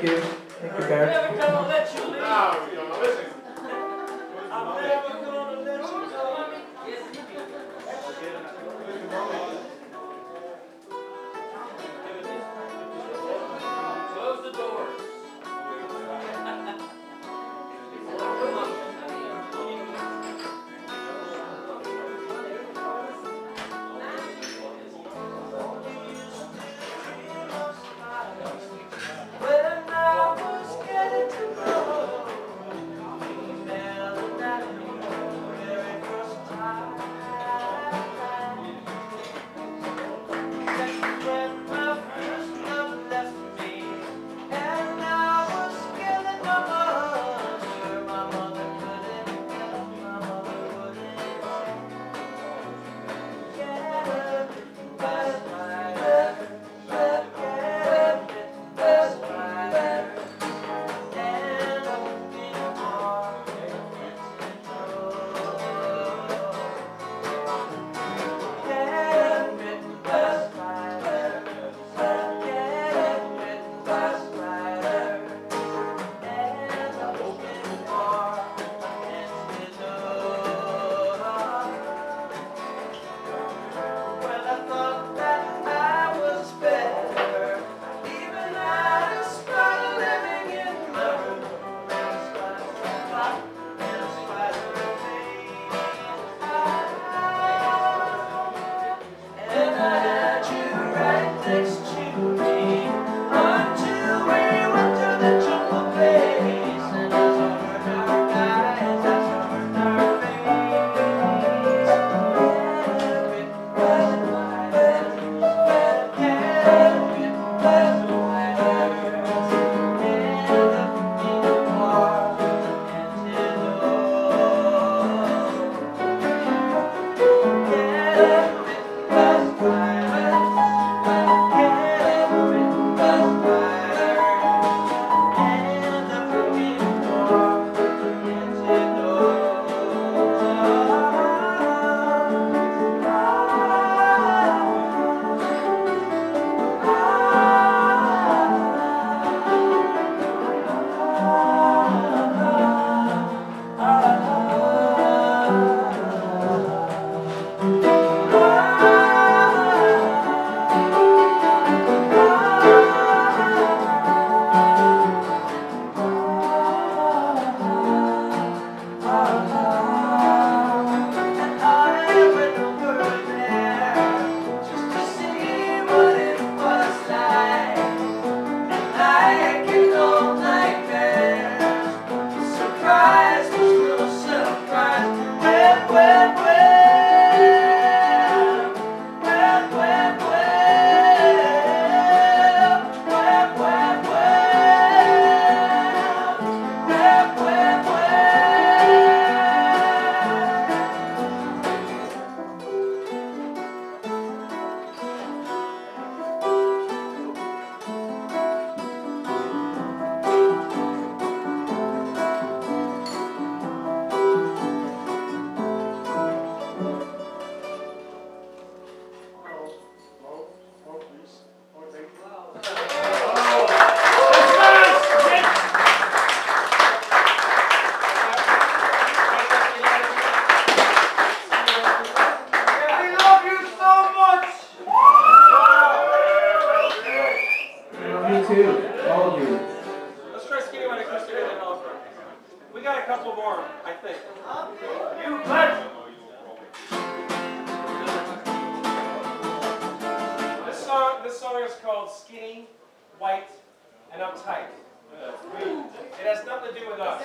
Thank you. Thank you, Barry. I'm never gonna let you leave. No, you. I'm never gonna let you go. white, and uptight. It has nothing to do with us.